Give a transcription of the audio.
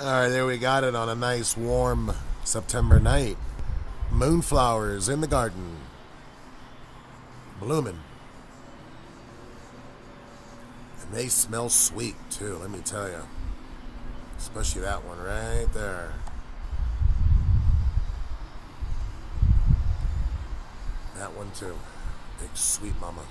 All right, there we got it on a nice warm September night. Moonflowers in the garden, blooming. And they smell sweet too, let me tell you. Especially that one right there. That one too. Big sweet mama.